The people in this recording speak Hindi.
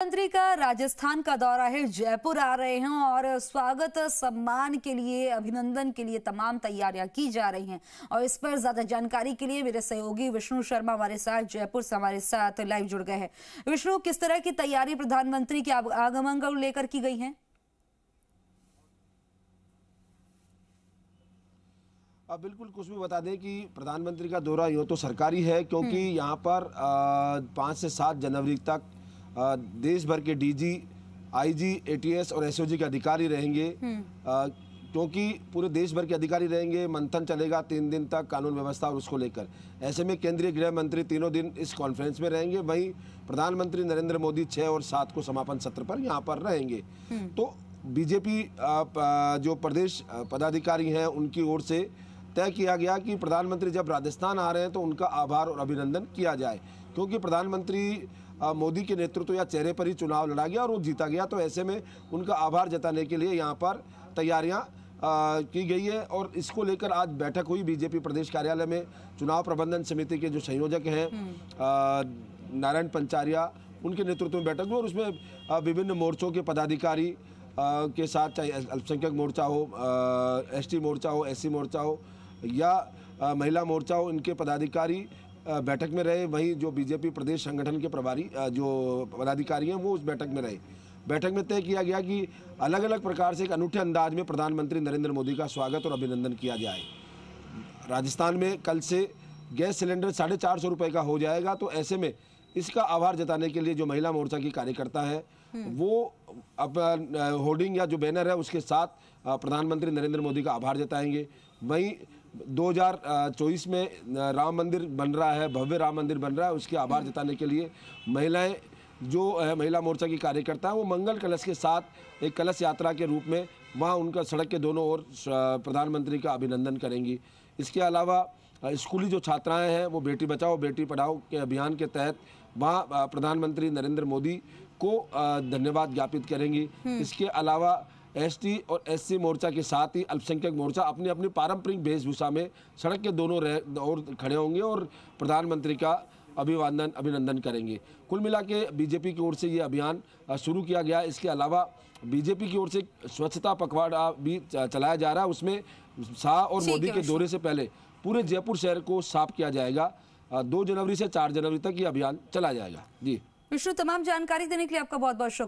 मंत्री का राजस्थान का दौरा है। जयपुर आ रहे हैं और स्वागत सम्मान के लिए अभिनंदन के लिए तमाम तैयारियाँ की जा रही हैं। और इस पर ज़्यादा जानकारी के लिए मेरे सहयोगी विष्णु शर्मा हमारे साथ जयपुर से हमारे साथ लाइव जुड़ गए हैं। विष्णु किस तरह की तैयारी प्रधानमंत्री के आगमन को लेकर की गई है? अब बिल्कुल कुछ भी बता दें कि प्रधानमंत्री का दौरा यूँ तो सरकारी है क्योंकि हम्म। यहाँ पर पाँच से सात जनवरी तक देश भर के डीजी आईजी एटीएस और एसओजी के अधिकारी रहेंगे। हम्म। क्योंकि पूरे देश भर के अधिकारी रहेंगे मंथन चलेगा तीन दिन तक कानून व्यवस्था और उसको लेकर। ऐसे में केंद्रीय गृह मंत्री तीनों दिन इस कॉन्फ्रेंस में रहेंगे। वहीं प्रधानमंत्री नरेंद्र मोदी छः और सात को समापन सत्र पर यहाँ पर रहेंगे। हम्म। तो बीजेपी जो प्रदेश पदाधिकारी हैं उनकी ओर से तय किया गया कि प्रधानमंत्री जब राजस्थान आ रहे हैं तो उनका आभार और अभिनंदन किया जाए। क्योंकि प्रधानमंत्री मोदी के नेतृत्व या चेहरे पर ही चुनाव लड़ा गया और वो जीता गया तो ऐसे में उनका आभार जताने के लिए यहाँ पर तैयारियाँ की गई है और इसको लेकर आज बैठक हुई बीजेपी प्रदेश कार्यालय में चुनाव प्रबंधन समिति के जो संयोजक हैं हम्म। नारायण पंचारिया उनके नेतृत्व में बैठक हुई और उसमें विभिन्न मोर्चों के पदाधिकारी के साथ चाहे अल्पसंख्यक मोर्चा हो एसटी मोर्चा हो एससी मोर्चा हो या महिला मोर्चा हो इनके पदाधिकारी बैठक में रहे वहीं जो बीजेपी प्रदेश संगठन के प्रभारी जो पदाधिकारी हैं वो उस बैठक में रहे। बैठक में तय किया गया कि अलग अलग प्रकार से एक अनूठे अंदाज में प्रधानमंत्री नरेंद्र मोदी का स्वागत और अभिनंदन किया जाए। राजस्थान में कल से गैस सिलेंडर साढ़े चार सौ रुपये का हो जाएगा तो ऐसे में इसका आभार जताने के लिए जो महिला मोर्चा की कार्यकर्ता है हम्म। वो अब होर्डिंग या जो बैनर है उसके साथ प्रधानमंत्री नरेंद्र मोदी का आभार जताएँगे। वहीं 2024 में राम मंदिर बन रहा है भव्य राम मंदिर बन रहा है उसके आभार जताने के लिए महिलाएँ जो है महिला मोर्चा की कार्यकर्ता हैं वो मंगल कलश के साथ एक कलश यात्रा के रूप में वहाँ उनका सड़क के दोनों ओर प्रधानमंत्री का अभिनंदन करेंगी इसके अलावा स्कूली जो छात्राएँ हैं वो बेटी बचाओ बेटी पढ़ाओ के अभियान के तहत वहाँ प्रधानमंत्री नरेंद्र मोदी को धन्यवाद ज्ञापित करेंगी हम्म। इसके अलावा एसटी और एससी मोर्चा के साथ ही अल्पसंख्यक मोर्चा अपनी अपनी पारंपरिक वेशभूषा में सड़क के दोनों रह और खड़े होंगे और प्रधानमंत्री का अभिवादन अभिनंदन करेंगे। कुल मिला के बीजेपी की ओर से ये अभियान शुरू किया गया। इसके अलावा बीजेपी की ओर से स्वच्छता पखवाड़ा भी चलाया जा रहा है। उसमें शाह और मोदी के दौरे से पहले पूरे जयपुर शहर को साफ़ किया जाएगा। दो जनवरी से चार जनवरी तक ये अभियान चला जाएगा। जी। विष्णु तमाम जानकारी देने के लिए आपका बहुत बहुत शुक्रिया।